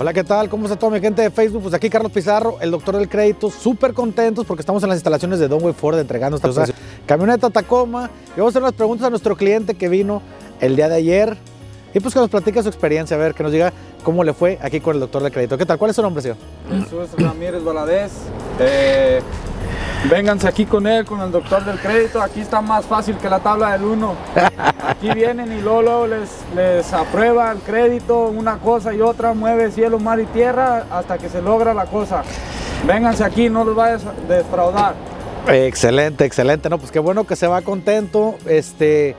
Hola, ¿qué tal? ¿Cómo está toda mi gente de Facebook? Pues aquí Carlos Pizarro, el doctor del crédito, súper contentos porque estamos en las instalaciones de Donway Ford entregando esta cosa, camioneta Tacoma y vamos a hacer unas preguntas a nuestro cliente que vino el día de ayer y pues que nos platique su experiencia, a ver, que nos diga cómo le fue aquí con el doctor del crédito. ¿Qué tal? ¿Cuál es su nombre, señor? Jesús Ramírez Valadez. Eh, vénganse aquí con él, con el doctor del crédito. Aquí está más fácil que la tabla del 1. Aquí vienen y Lolo les, les aprueba el crédito, una cosa y otra, mueve cielo, mar y tierra hasta que se logra la cosa. Vénganse aquí, no los vayas a defraudar. Excelente, excelente. No, pues qué bueno que se va contento. Este,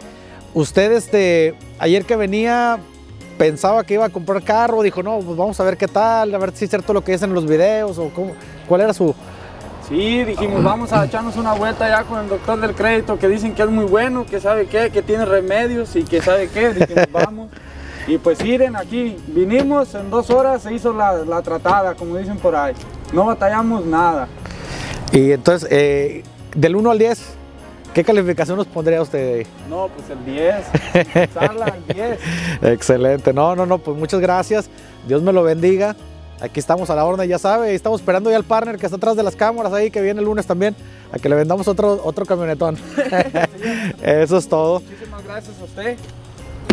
usted, este, ayer que venía, pensaba que iba a comprar carro, dijo, no, pues vamos a ver qué tal, a ver si es cierto lo que dicen en los videos o cómo, cuál era su... Sí, dijimos, vamos a echarnos una vuelta ya con el doctor del crédito, que dicen que es muy bueno, que sabe qué, que tiene remedios y que sabe qué, dijimos, vamos. Y pues miren, aquí vinimos, en dos horas se hizo la, la tratada, como dicen por ahí. No batallamos nada. Y entonces, eh, del 1 al 10, ¿qué calificación nos pondría usted? No, pues el 10. Sala el 10. Excelente. No, no, no, pues muchas gracias. Dios me lo bendiga. Aquí estamos a la orden, ya sabe. Estamos esperando ya al partner que está atrás de las cámaras ahí, que viene el lunes también, a que le vendamos otro, otro camionetón. Eso es todo. Muchísimas gracias a usted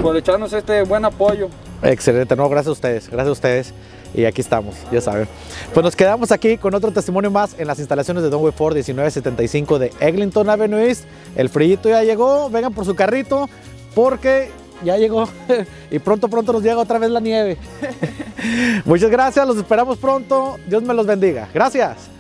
por echarnos este buen apoyo. Excelente, no, gracias a ustedes, gracias a ustedes. Y aquí estamos, ya saben. Pues nos quedamos aquí con otro testimonio más en las instalaciones de Donway Ford 1975 de Eglinton Avenue East. El frío ya llegó, vengan por su carrito porque ya llegó y pronto, pronto nos llega otra vez la nieve. Muchas gracias, los esperamos pronto. Dios me los bendiga. Gracias.